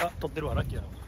あ、取ってるわ、ラッキーだな。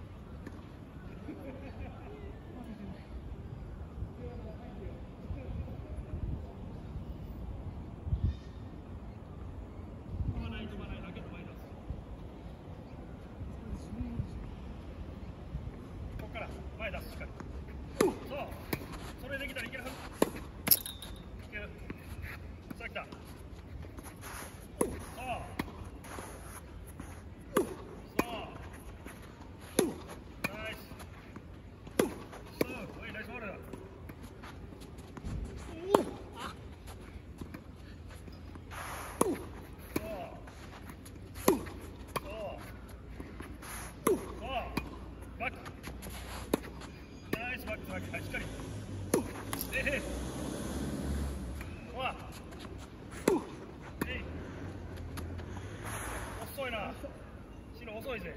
前出すしっかり。そう。それできたらいけるはず。遅いな。白遅いぜ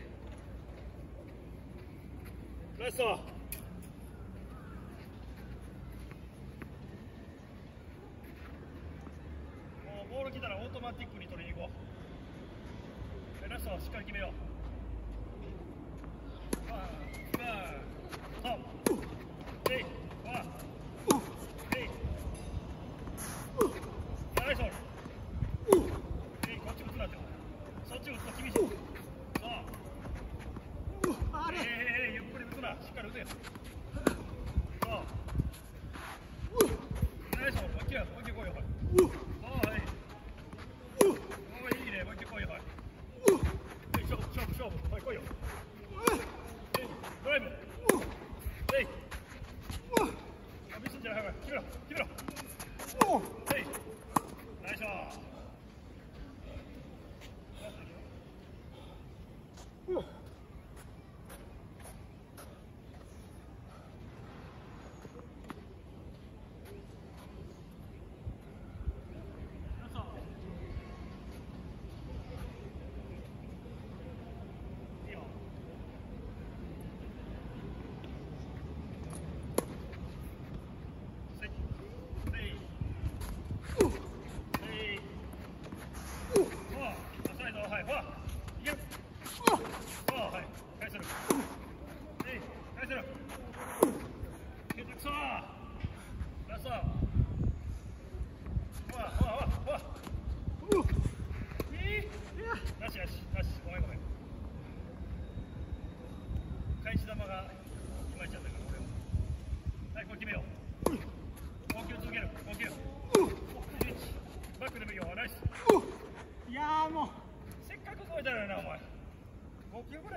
ラストボール来たらオートマティックに取りに行こう。ラストしっかり決めよう。バーバー。トップ往前过一会儿，好嘞，往前一点，往前过一会儿，少少少，快过一会儿，来吧，来。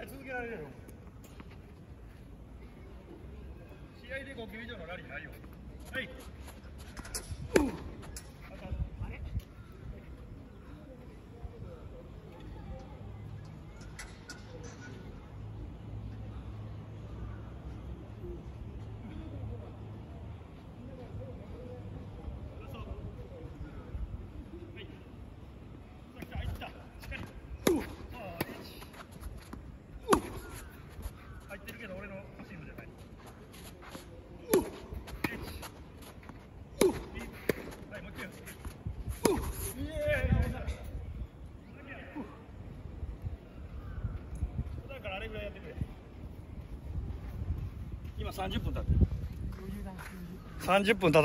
続けられるよ試合で5球以上のラリーないよ。はい、うん今30分経ってる。30分経たない。